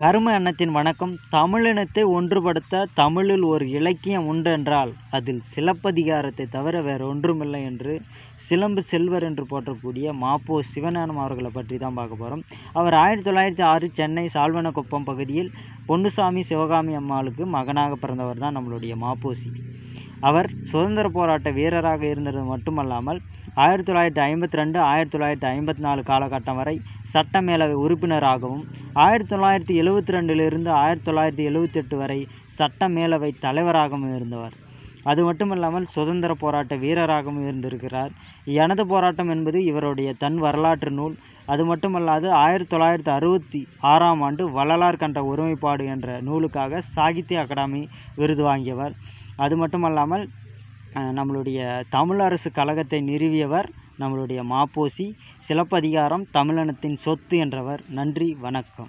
கரும எண்ணத்தின் வணக்கம். தமிழினத்தை ஒன்றுபடுத்த தமிழில் ஒரு இலக்கியம் உண்டென்றால் அதில் சிலப்பதிகாரத்தை தவிர வேறு ஒன்றுமில்லை என்று சிலம்பு செல்வர் என்று போற்றக்கூடிய மாப்போ சிவஞானம் அவர்களை பற்றி தான் பார்க்க போகிறோம் அவர் ஆயிரத்தி தொள்ளாயிரத்தி ஆறு சென்னை சால்வனக்குப்பம் பகுதியில் பொன்னுசாமி சிவகாமி அம்மாளுக்கு மகனாக பிறந்தவர் தான் நம்மளுடைய மாப்போசி அவர் சுதந்திர போராட்ட வீரராக இருந்தது மட்டுமல்லாமல் ஆயிரத்தி தொள்ளாயிரத்தி ஐம்பத்தி ரெண்டு ஆயிரத்தி தொள்ளாயிரத்தி ஐம்பத்தி நாலு காலகட்டம் வரை சட்டமேலவை உறுப்பினராகவும் ஆயிரத்தி தொள்ளாயிரத்தி எழுவத்தி ரெண்டிலிருந்து ஆயிரத்தி தொள்ளாயிரத்தி எழுவத்தெட்டு வரை சட்ட மேலவை தலைவராகவும் இருந்தவர். அது மட்டுமல்லாமல் சுதந்திர போராட்ட வீரராகவும் இருந்திருக்கிறார். எனது போராட்டம் என்பது இவருடைய தன் வரலாற்று நூல். அது மட்டுமல்லாது ஆயிரத்தி தொள்ளாயிரத்தி அறுபத்தி ஆறாம் ஆண்டு வள்ளலார் கண்ட ஒருமைப்பாடு என்ற நூலுக்காக சாகித்ய அகாடமி விருது வாங்கியவர். அது மட்டுமல்லாமல் நம்மளுடைய தமிழரசு கழகத்தை நிறுவியவர் நம்மளுடைய மாப்போசி சிலப்பதிகாரம் தமிழினத்தின் சொத்து என்றவர். நன்றி வணக்கம்.